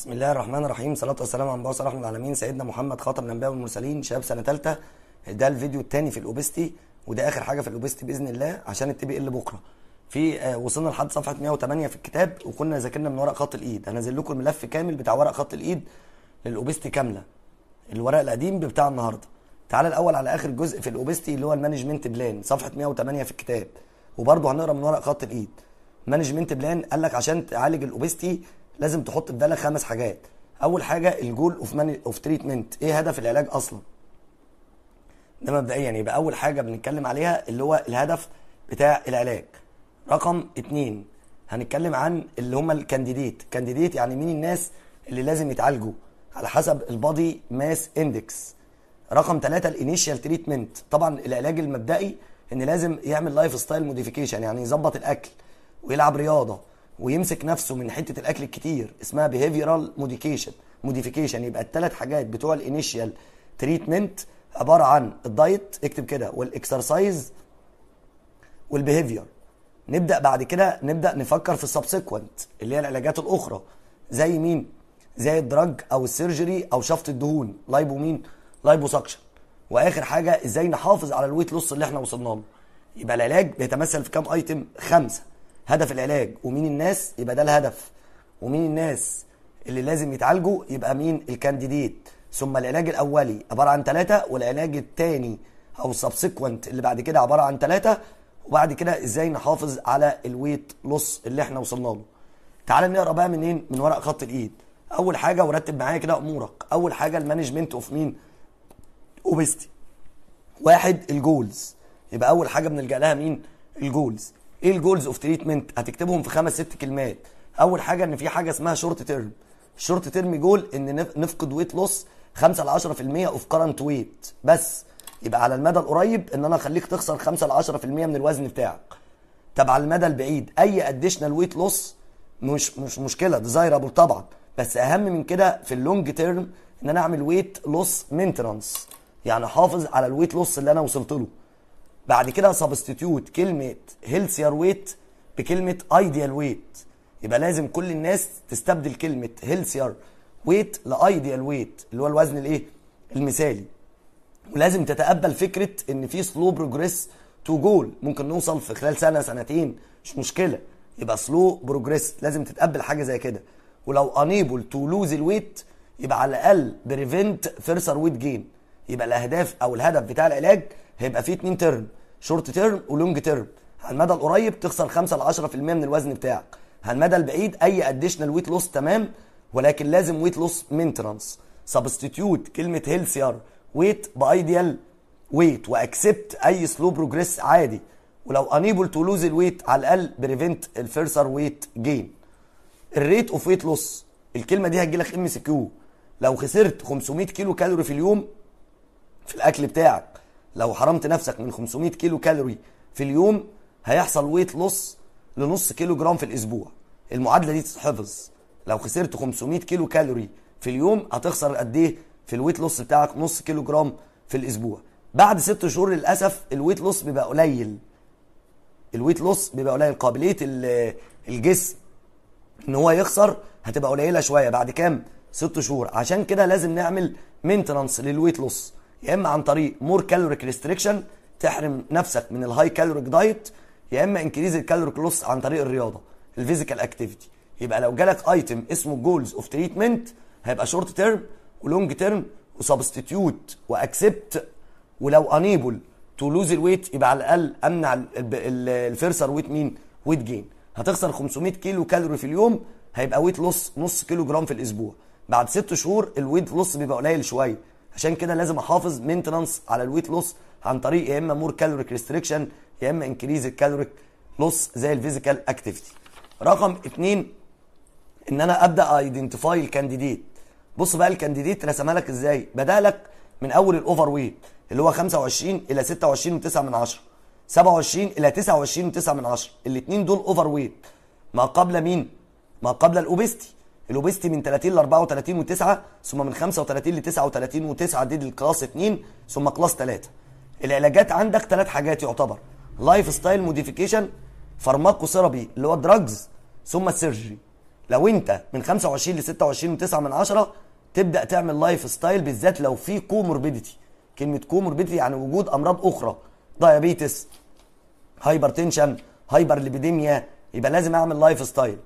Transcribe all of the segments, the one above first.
بسم الله الرحمن الرحيم. صلاة والسلام على مبعوث رحمة العالمين. سيدنا محمد خاتم الأنبياء والمرسلين. شباب سنة ثالثة ده الفيديو الثاني في ال obesity وده آخر حاجة في ال obesity بإذن الله عشان ال TBL بكرة. في آه وصلنا لحد صفحة 108 في الكتاب وكنا ذاكرنا من ورق خط الإيد. هنزل لكم الملف كامل بتاع ورق خط الإيد لل obesity كاملة. الورق القديم بتاع النهارده. تعال الأول على آخر جزء في ال obesity اللي هو ال management plan. صفحة 108 في الكتاب. وبرضه هنقرأ من ورق خط الإيد. management plan قال لك عشان تعالج ال obesity لازم تحط في بالك خمس حاجات. أول حاجة ال goal of ماني of treatment إيه هدف العلاج أصلا؟ ده مبدئيا. يبقى أول حاجة بنتكلم عليها اللي هو الهدف بتاع العلاج. رقم اتنين هنتكلم عن اللي هم ال candidate. candidate يعني مين الناس اللي لازم يتعالجوا؟ على حسب ال body mass index. رقم ثلاثة ال initial treatment طبعا العلاج المبدئي إن لازم يعمل lifestyle modification يعني يظبط الأكل ويلعب رياضة. ويمسك نفسه من حتة الأكل الكتير اسمها behavioral modification modification يبقى الثلاث حاجات بتوع ال initial treatment عبارة عن ال diet اكتب كده وال exercise وال behavior نبدأ بعد كده نبدأ نفكر في ال subsequent اللي هي العلاجات الأخرى. زي مين؟ زي ال drug أو ال surgery أو شفط الدهون. lipo مين؟ liposuction وآخر حاجة إزاي نحافظ على ال weight loss اللي إحنا وصلنا له؟ يبقى العلاج بيتمثل في كام item خمسة. هدف العلاج. ومين الناس؟ يبقى ده الهدف. ومين الناس اللي لازم يتعالجوا؟ يبقى مين ال candidate. ثم العلاج الأولي عبارة عن ثلاثة والعلاج الثاني أو ال subsequent اللي بعد كده عبارة عن ثلاثة وبعد كده إزاي نحافظ على ال weight loss اللي إحنا وصلنا له. تعال نقرأ بقى منين؟ من ورق خط الإيد. أول حاجة ورتب معايا كده أمورك. أول حاجة ال management of مين؟ obesity واحد ال goals. يبقى أول حاجة بنلجأ لها مين؟ ال goals. إيه ال goals of treatment هتكتبهم في خمس ست كلمات؟ أول حاجة إن في حاجة اسمها short term ال short term goal إن نفقد weight loss 5 ل 10% of current weight بس يبقى على المدى القريب إن أنا أخليك تخسر 5 ل 10% من الوزن بتاعك. طب على المدى البعيد أي additional weight loss مش مش مشكلة desirable طبعا. بس أهم من كده في ال long term إن أنا أعمل weight loss maintenance يعني أحافظ على ال weight loss اللي أنا وصلت له. بعد كده substitute كلمة healthier weight بكلمة ideal weight يبقى لازم كل الناس تستبدل كلمة healthier weight ل ideal weight اللي هو الوزن الايه؟ المثالي. ولازم تتقبل فكرة إن في slow progress to goal ممكن نوصل في خلال سنة سنتين مش مشكلة. يبقى slow progress لازم تتقبل حاجة زي كده. ولو انيبل تو لوز الويت يبقى على الأقل prevent further weight gain يبقى الأهداف أو الهدف بتاع العلاج هيبقى فيه اتنين term short term و long term على المدى القريب تخسر 5 ل 10% من الوزن بتاعك. على المدى البعيد أي additional weight loss تمام ولكن لازم weight loss maintenance substitute كلمة healthier weight ب ideal weight و accept أي slow progress عادي. ولو انيبل تو لوز الويت على الأقل prevent ال further weight gain ال rate of weight loss الكلمة دي هتجي لك MCQ لو خسرت 500 كيلو كالوري في اليوم في الأكل بتاعك لو حرمت نفسك من 500 كيلو كالوري في اليوم هيحصل weight loss لنص كيلو جرام في الأسبوع. المعادلة دي تتحفظ. لو خسرت 500 كيلو كالوري في اليوم هتخسر قد إيه في ال weight loss بتاعك؟ نص كيلو جرام في الأسبوع. بعد ست شهور للأسف ال weight loss بيبقى قليل. ال weight loss بيبقى قليل. قابلية الجسم إن هو يخسر هتبقى قليلة شوية. بعد كام؟ ست شهور. عشان كده لازم نعمل maintenance لل weight loss يا إما عن طريق more caloric restriction تحرم نفسك من ال high caloric diet يا إما increase ال caloric loss عن طريق الرياضة ال physical activity يبقى لو جالك item اسمه goals of treatment هيبقى short term و long term و substitute و accept. ولو انيبل تو لوز الويت يبقى على الأقل أمنع ال further weight مين weight gain هتخسر 500 كيلو كالوري في اليوم هيبقى weight loss نص كيلو جرام في الأسبوع. بعد ست شهور ال weight loss بيبقى قليل شوية. عشان كده لازم أحافظ maintenance على ال weight loss عن طريق يا إما more caloric restriction يا إما increase ال caloric loss زي ال physical activity رقم اتنين إن أنا أبدأ identify ال candidate بص بقى ال candidate رسمها لك إزاي؟ بدأ لك من أول ال overweight اللي هو 25 إلى 26 و9 من 10 27 إلى 29 و9 من 10 الاثنين دول overweight ما قبل مين؟ ما قبل ال obesity ال obesity من 30 ل 34 و9 ثم من 35 ل 39 و9 دي ال class 2 ثم class 3 العلاجات عندك ثلاث حاجات يعتبر. lifestyle modification pharmacotherapy اللي هو drugs ثم ال surgery لو انت من 25 ل 26 و9 من 10 تبدأ تعمل lifestyle بالذات لو في comorbidity كلمة comorbidity يعني وجود أمراض أخرى. diabetes hypertension hyperlipidemia يبقى لازم أعمل lifestyle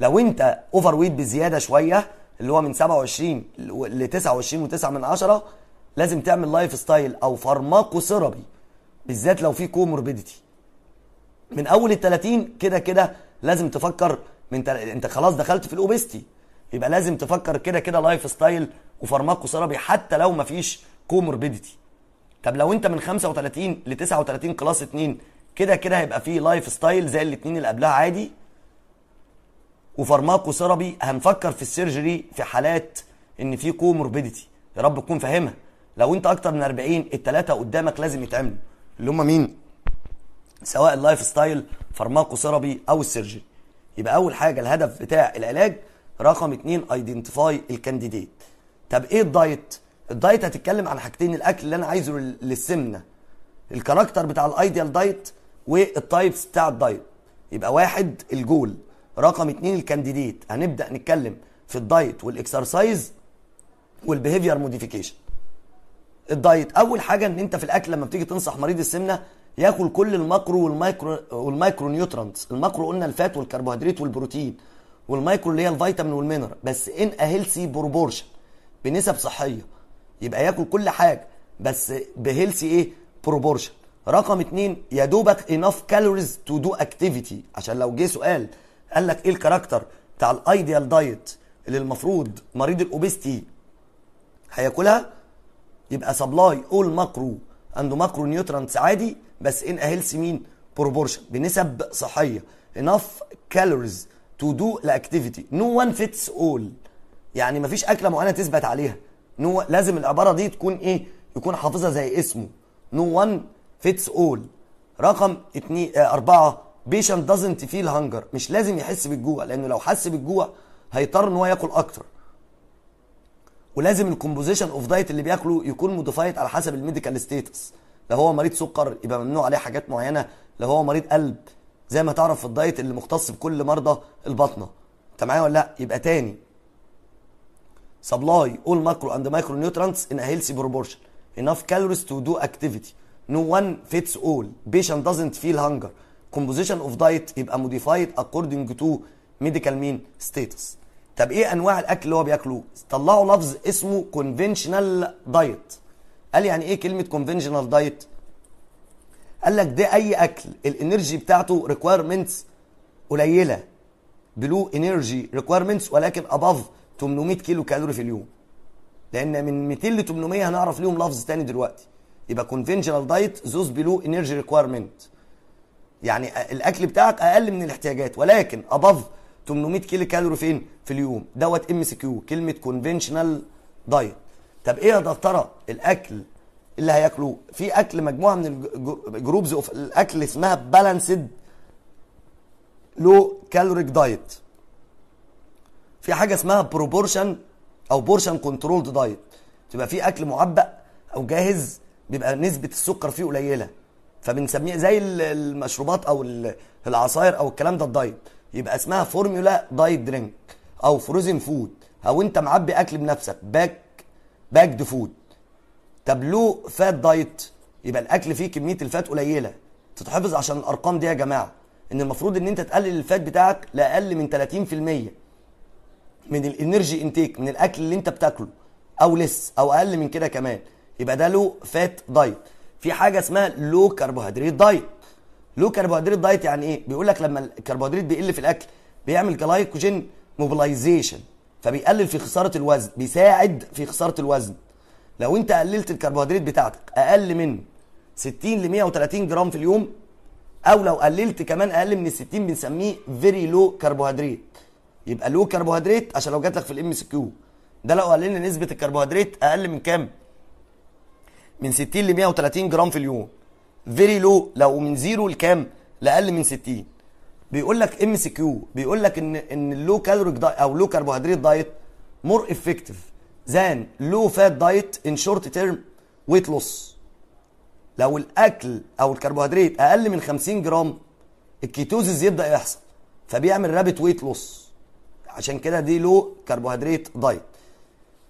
لو انت overweight بزيادة شوية اللي هو من 27 ل 29 و9 من 10 لازم تعمل lifestyle أو pharmacotherapy بالذات لو في comorbidity من أول ال 30 كده كده لازم تفكر من تل... انت خلاص دخلت في ال obesity يبقى لازم تفكر كده كده lifestyle و pharmacotherapy حتى لو ما فيش comorbidity طب لو انت من 35 ل 39 class 2 كده كده هيبقى فيه lifestyle زي الاثنين اللي قبلها عادي و pharmacotherapy هنفكر في ال surgery في حالات إن في comorbidity يا رب تكون فاهمها. لو أنت أكتر من 40 الثلاثه قدامك لازم يتعملوا. اللي هم مين؟ سواء ال lifestyle pharmacotherapy أو ال surgery. يبقى أول حاجة الهدف بتاع العلاج رقم اتنين identify ال candidate طب إيه ال diet؟ ال diet هتتكلم عن حاجتين الأكل اللي أنا عايزه لل- للسمنة. ال character بتاع ال ideal diet وال types بتاع ال diet. يبقى واحد الجول. رقم اتنين ال candidate. هنبدأ نتكلم في الدايت والإكسرسايز والبيهيفير موديفيكيشن الدايت أول حاجة إن أنت في الأكل لما بتيجي تنصح مريض السمنة ياكل كل الماكرو والمايكرو والمايكرو نيوترانتس الماكرو قلنا ال fat والكربوهيدرات والبروتين والمايكرو اللي هي الفيتامين وال mineral. بس in healthy proportion بنسب صحية يبقى ياكل كل حاجة بس ب healthy إيه؟ proportion رقم اتنين يا دوبك enough calories to do activity عشان لو جه سؤال قال لك إيه ال character بتاع ال ideal diet اللي المفروض مريض ال obesity هياكلها؟ يبقى supply all macro عنده macro nutrients عادي بس in healthy مين proportion بنسب صحية. enough calories to do ال activity no one fits all يعني مفيش أكلة معينة تثبت عليها. no لازم العبارة دي تكون إيه؟ يكون حافظها زي اسمه. no one fits all رقم اتنين آه أربعة patient doesn't feel hunger مش لازم يحس بالجوع لأنه لو حس بالجوع هيضطر إن هو ياكل أكتر. ولازم ال composition of diet اللي بياكله يكون modified على حسب ال medical status لو هو مريض سكر يبقى ممنوع عليه حاجات معينة. لو هو مريض قلب زي ما تعرف في ال diet اللي مختص بكل مرضى البطنة. أنت معايا ولا لأ؟ يبقى تاني. Supply all macro and micronutrients in a healthy proportion. Enough calories to do activity. No one fits all. Patient doesn't feel hunger. Composition of diet يبقى modified according to medical mean status. طب إيه أنواع الأكل اللي هو بياكله؟ طلعوا لفظ اسمه conventional diet. قال يعني إيه كلمة conventional diet قال لك ده أي أكل ال energy بتاعته requirements قليلة. below energy requirements ولكن above 800 كيلو كالوري في اليوم. لأن من 200 ل 800 هنعرف ليهم لفظ تاني دلوقتي. يبقى conventional diet those below energy requirement يعني الأكل بتاعك أقل من الاحتياجات ولكن above 800 كيلو كالوري فين؟ في اليوم. دوت MCQ كلمة conventional diet طب إيه يا دكتورة؟ الأكل اللي هياكلوه في أكل مجموعة من ال groups of الأكل اسمها balanced low caloric diet في حاجة اسمها proportion أو portion controlled diet تبقى في أكل معبأ أو جاهز بيبقى نسبة السكر فيه قليلة. فبنسميه زي ال- المشروبات أو ال- العصاير أو الكلام ده ال diet. يبقى اسمها formula diet drink أو frozen food. أو أنت معبي أكل بنفسك. pack packed food. طب low fat diet يبقى الأكل فيه كمية ال fat قليلة. تتحفظ عشان الأرقام دي يا جماعة. إن المفروض إن أنت تقلل ال fat بتاعك لأقل من 30% من ال energy intake من الأكل اللي أنت بتاكله. أو less أو أقل من كده كمان. يبقى ده low fat diet. في حاجة اسمها low carbohydrate diet low carbohydrate diet يعني إيه؟ بيقول لك لما الكربوهيدرات بيقل في الأكل بيعمل glycogen mobilization فبيقلل في خسارة الوزن بيساعد في خسارة الوزن. لو أنت قللت الكربوهيدرات بتاعتك أقل من 60 ل 130 جرام في اليوم أو لو قللت كمان أقل من ال 60 بنسميه very low carbohydrate يبقى low carbohydrate عشان لو جات لك في ال MCQ ده لو قللنا نسبة الكربوهيدرات أقل من كام؟ من 60 ل 130 جرام في اليوم. very low لو من زيرو لكام؟ لأقل من 60 بيقول لك MCQ بيقول لك ان إن ال low caloric أو low carbohydrate diet more effective than low fat diet in short term weight loss لو الأكل أو الكربوهيدرات أقل من 50 جرام ال ketosis يبدأ يحصل. فبيعمل rapid weight loss عشان كده دي low carbohydrate diet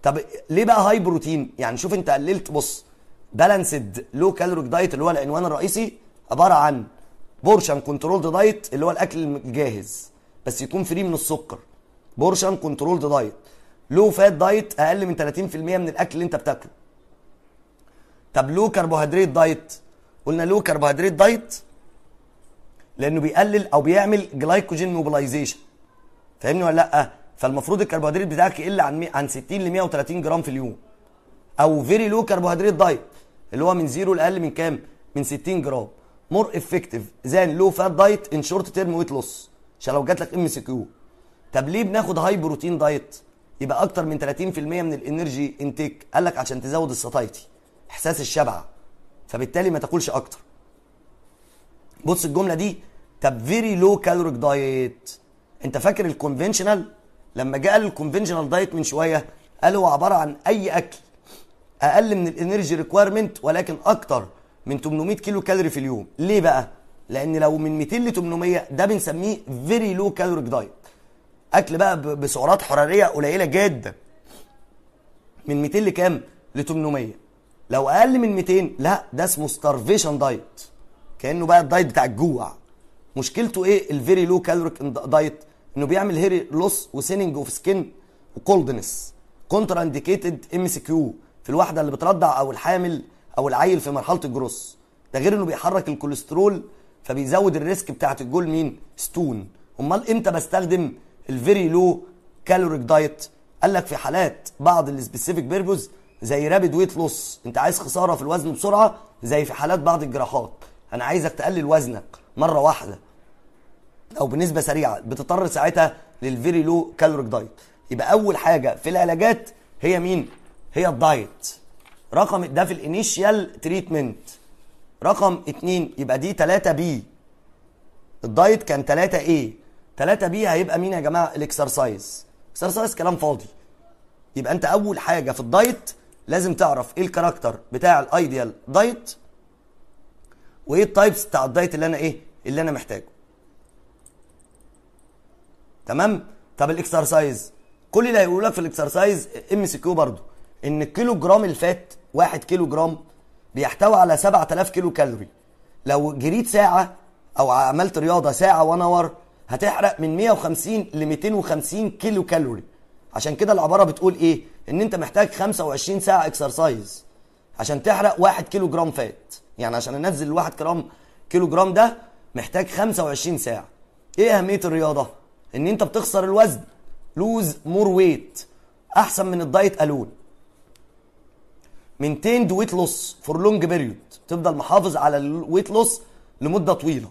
طب ليه بقى high protein يعني شوف أنت قللت بص balanced low caloric diet اللي هو العنوان الرئيسي عبارة عن portion controlled diet اللي هو الأكل الجاهز بس يكون free من السكر. portion controlled diet low fat diet أقل من 30% من الأكل اللي أنت بتاكله. طب low carbohydrate diet قلنا low carbohydrate diet لأنه بيقلل أو بيعمل glycogen mobilization فاهمني ولا لأ؟ فالمفروض الكربوهيدرات بتاعك يقل عن عن 60 ل 130 جرام في اليوم. أو very low carbohydrate diet اللي هو من زيرو لأقل من كام؟ من 60 جرام. more effective than low fat diet in short term weight loss عشان لو جات لك MCQ طب ليه بناخد high protein diet يبقى أكتر من 30% من ال energy intake قال لك عشان تزود ال satiety إحساس الشبع. فبالتالي ما تاكلش أكتر. بص الجملة دي. طب very low caloric diet أنت فاكر ال conventional لما جاء ال conventional diet من شوية قال هو عبارة عن أي أكل. أقل من ال energy requirement ولكن أكتر من 800 كيلو كالوري في اليوم. ليه بقى؟ لأن لو من 200 ل 800 ده بنسميه very low caloric diet أكل بقى بسعرات حرارية قليلة جدا. من 200 لكام؟ ل 800 لو أقل من 200 لا ده اسمه starvation diet كأنه بقى ال diet بتاع الجوع. مشكلته إيه؟ ال very low caloric diet إنه بيعمل hair loss و thinning of skin و coldness contraindicated MCQ في الواحدة اللي بترضع أو الحامل أو العيل في مرحلة الجروس. ده غير إنه بيحرك الكوليسترول فبيزود ال risk بتاعت ال gall مين؟ stone. أمال إمتى بستخدم ال very low caloric diet قال لك في حالات بعض ال specific purpose زي rapid weight loss أنت عايز خسارة في الوزن بسرعة زي في حالات بعض الجراحات. أنا عايزك تقلل وزنك مرة واحدة. أو بنسبة سريعة بتضطر ساعتها لل very low caloric diet يبقى أول حاجة في العلاجات هي مين؟ هي ال diet. رقم ده في ال initial treatment رقم اتنين يبقى دي 3 B. ال diet كان 3 A 3 B هيبقى مين يا جماعة؟ ال exercise. Exercise كلام فاضي. يبقى أنت أول حاجة في ال diet لازم تعرف إيه ال character بتاع ال ideal diet وإيه ال types بتاع ال diet اللي أنا إيه؟ اللي أنا محتاجه. تمام؟ طب ال exercise. كل اللي هيقول لك في ال exercise MCQ برضه. إن الكيلو جرام ال fat 1 كيلو جرام بيحتوي على 7000 kilo calorie لو جريت ساعة أو عملت رياضة ساعة 1 hour هتحرق من 150 ل 250 kilo calorie عشان كده العبارة بتقول إيه؟ إن أنت محتاج 25 ساعة exercise عشان تحرق 1 كيلو جرام fat. يعني عشان أنزل ال 1 جرام كيلو جرام ده محتاج 25 ساعة. إيه أهمية الرياضة؟ إن أنت بتخسر الوزن. Lose more weight أحسن من ال diet alone maintained weight loss for long period. تفضل محافظ على ال weight loss لمدة طويلة.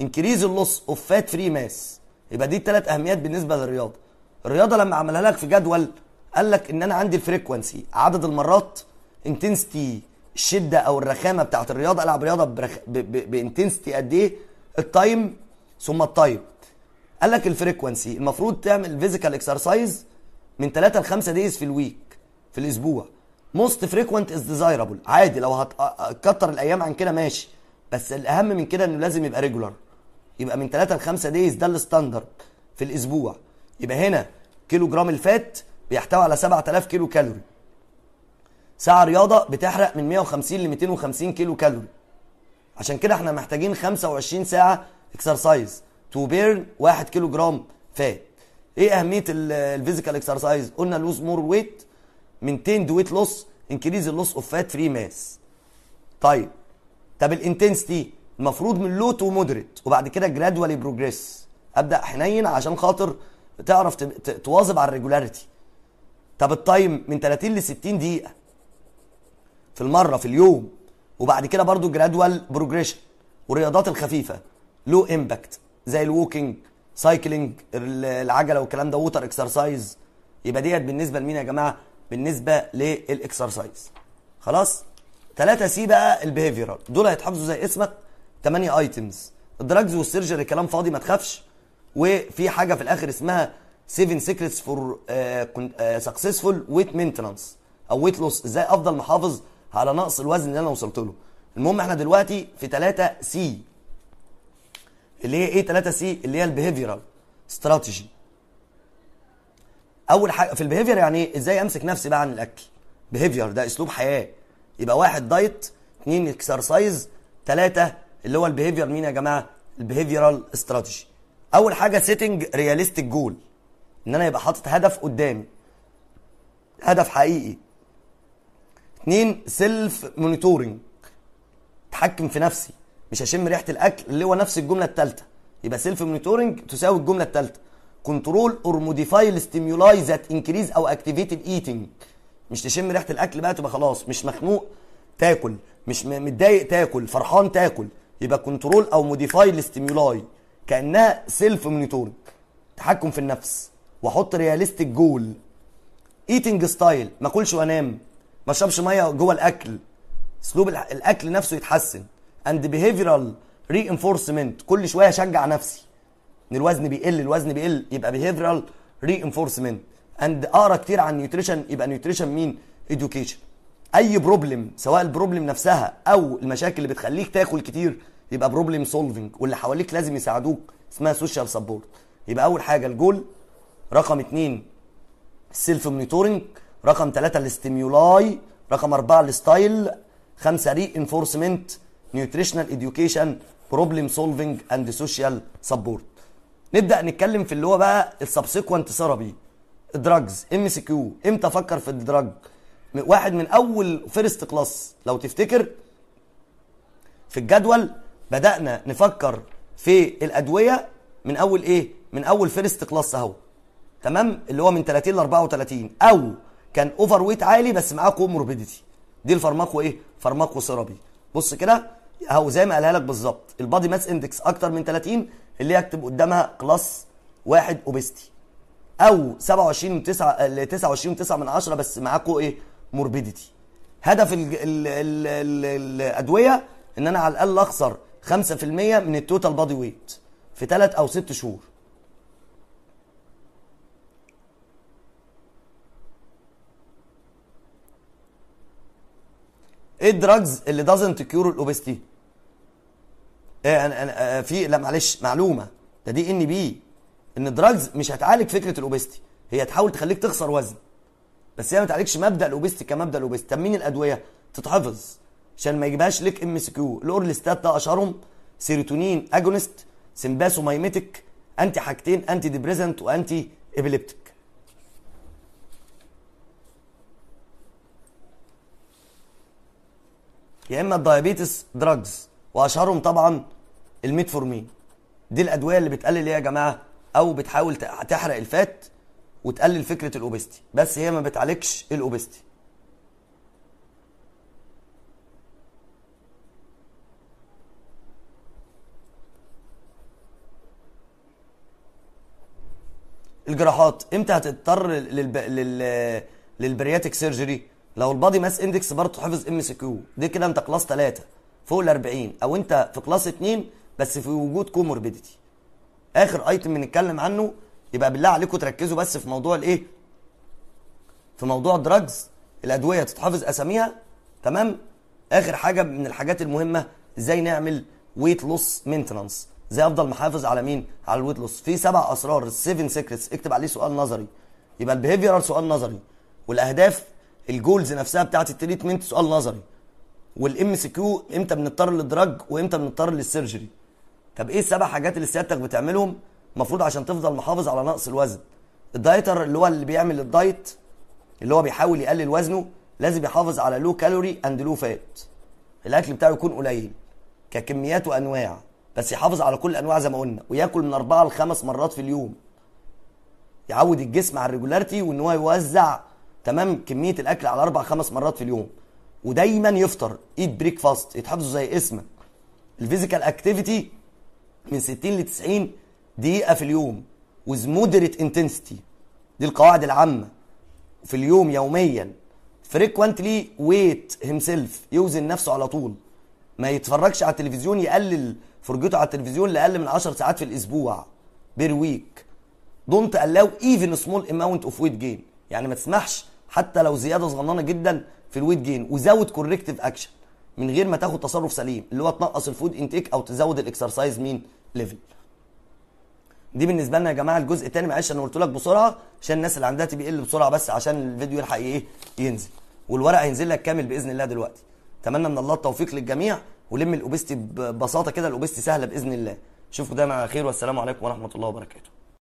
Increase ال loss of fat free mass يبقى دي الثلاث أهميات بالنسبة للرياضة. الرياضة لما عملها لك في جدول قال لك إن أنا عندي ال frequency عدد المرات intensity الشدة أو الرخامة بتاعت الرياضة. ألعب رياضة برخ... ب... ب... ب intensity قد إيه؟ ال time ثم ال type قال لك ال frequency المفروض تعمل physical exercise من 3 ل 5 days في ال week في الأسبوع. Most frequent is desirable عادي لو هتكتر الأيام عن كده ماشي. بس الأهم من كده إنه لازم يبقى regular يبقى من 3 ل 5 days ده ال standard في الأسبوع. يبقى هنا كيلو جرام ال fat بيحتوي على 7000 kilo calorie ساعة رياضة بتحرق من 150 ل 250 kilo calorie عشان كده إحنا محتاجين 25 ساعة exercise to burn 1 كيلو جرام fat إيه أهمية ال physical exercise قلنا lose more weight Maintained weight loss increase ال loss of fat free mass طيب. طب ال intensity المفروض من low to moderate وبعد كده gradually progress ابدا حنين عشان خاطر تعرف تواظب على ال regularity طب ال time من 30 ل 60 دقيقة. في المرة في اليوم. وبعد كده برضو gradual progression والرياضات الخفيفة. Low impact زي ال walking cycling العجلة والكلام ده water exercise يبقى ديت بالنسبة لمين يا جماعة؟ بالنسبة لل exercise خلاص؟ 3 C بقى ال behavioral. دول هيتحفظوا زي اسمك 8 items ال drugs وال surgery كلام فاضي ما تخافش. وفي حاجة في الآخر اسمها 7 secrets for successful weight maintenance أو weight loss إزاي أفضل محافظ على نقص الوزن اللي أنا وصلت له. المهم إحنا دلوقتي في 3 سي. اللي هي إيه 3 سي؟ اللي هي ال behavioral استراتيجي أول حاجة في ال behavior يعني إيه إزاي أمسك نفسي بقى عن الأكل. Behavior ده أسلوب حياة. يبقى واحد diet اثنين exercise ثلاثة اللي هو ال behavior مين يا جماعة؟ ال behavioral strategy أول حاجة setting realistic goal إن أنا يبقى حاطط هدف قدامي. هدف حقيقي. اثنين self monitoring أتحكم في نفسي. مش هشم ريحة الأكل اللي هو نفس الجملة الثالثه يبقى self monitoring تساوي الجملة الثالثه control or modify ال stimuli that increase أو activated eating مش تشم ريحة الأكل بقى تبقى خلاص مش مخنوق تاكل. مش متضايق تاكل. فرحان تاكل. يبقى control أو modify ال stimuli كأنها self monitoring تحكم في النفس. وأحط realistic goal eating style ما أكلش وأنام. ما أشربش مية جوه الأكل. أسلوب الأكل نفسه يتحسن. And behavioral re كل شوية أشجع نفسي. إن الوزن بيقل الوزن بيقل يبقى behavioral reinforcement and أقرأ كتير عن nutrition يبقى nutrition مين education أي problem سواء ال problem نفسها أو المشاكل اللي بتخليك تاكل كتير يبقى problem solving واللي حواليك لازم يساعدوك اسمها social support يبقى أول حاجة الجول رقم اتنين ال self monitoring رقم ثلاثة ال stimuli رقم أربعة ال style خمسة reinforcement nutritional education problem solving and social support نبدأ نتكلم في اللي هو بقى ال subsequent therapy ال drugs MCQ إمتى أفكر في ال drug واحد من أول first class لو تفتكر في الجدول بدأنا نفكر في الأدوية من أول إيه؟ من أول first class أهو. تمام؟ اللي هو من 30 ل 34 أو كان overweight عالي بس معاه comorbidity دي ال pharmaco إيه؟ pharmacotherapy بص كده أهو زي ما قالها لك بالظبط. ال body mass index أكتر من 30 اللي هي اكتب قدامها class واحد obesity أو 27 9 ل 29 9 من 10 بس معاه co إيه؟ morbidity هدف ال ال ال ال الأدوية إن أنا على الأقل أخسر 5% من ال total body weight في 3 أو 6 شهور. إيه ال drugs اللي doesn't cure ال obesity إيه أنا أنا آه، في لا معلش معلومة. ده دي NB. إن ال drugs مش هتعالج فكرة ال obesity. هي تحاول تخليك تخسر وزن. بس هي ما تعالجش مبدأ ال obesity كمبدأ ال obesity. طب مين الأدوية؟ تتحفظ. عشان ما يجيبهاش لك MCQ ال orlistat ده أشهرهم. serotonin agonist sympathomimetic anti حاجتين antidepressant و antiepileptic يا إما ال diabetes drugs وأشهرهم طبعا الميتفورمين دي الأدوية اللي بتقلل إيه يا جماعة؟ أو بتحاول تح- تحرق ال fat وتقلل فكرة ال obesity. بس هي ما بتعالجش ال obesity. الجراحات إمتى هتضطر للب... لل... لل bariatric surgery؟ لو ال body mass index برضه حفظ MCQ. دي كده أنت class 3 فوق ال 40 أو أنت في class 2 بس في وجود comorbidity آخر item بنتكلم عنه يبقى بالله عليكم تركزوا بس في موضوع الإيه؟ في موضوع ال drugs الأدوية تتحفظ أساميها تمام؟ آخر حاجة من الحاجات المهمة إزاي نعمل weight loss maintenance إزاي أفضل محافظ على مين؟ على ال weight loss في سبع أسرار ال seven secrets اكتب عليه سؤال نظري. يبقى ال behavioral سؤال نظري. والأهداف ال goals نفسها بتاعت ال treatment سؤال نظري. وال MCQ إمتى بنضطر لل drug وإمتى بنضطر لل surgery طب إيه السبع حاجات اللي سيادتك بتعملهم المفروض عشان تفضل محافظ على نقص الوزن؟ ال dieter اللي هو اللي بيعمل ال diet اللي هو بيحاول يقلل وزنه لازم يحافظ على low calorie and low fat الأكل بتاعه يكون قليل ككميات وأنواع بس يحافظ على كل الانواع زي ما قلنا وياكل من أربعة لخمس مرات في اليوم. يعود الجسم على ال regularity وإن هو يوزع تمام كمية الأكل على أربع خمس مرات في اليوم. ودايما يفطر eat breakfast يتحفظوا زي اسمك. ال physical activity من 60 ل 90 دقيقة في اليوم with moderate intensity دي القواعد العامة. في اليوم يوميا. frequently weigh himself يوزن نفسه على طول. ما يتفرجش على التلفزيون يقلل فرجته على التلفزيون لأقل من 10 ساعات في الأسبوع. per week don't allow even small amount of weight gain. يعني ما تسمحش حتى لو زيادة صغننة جدا في ال weight gain without corrective action من غير ما تاخد تصرف سليم اللي هو تنقص ال food intake أو تزود ال exercise مين ليفل دي بالنسبة لنا يا جماعة الجزء الثاني معلش أنا قلت لك بسرعة عشان الناس اللي عندها تي بسرعة بس عشان الفيديو يلحق إيه؟ ينزل. والورق هينزل لك كامل بإذن الله دلوقتي. أتمنى من الله التوفيق للجميع ولم الأوبستي ببساطة كده الأوبستي سهلة بإذن الله. اشوفكم دايما على خير والسلام عليكم ورحمة الله وبركاته.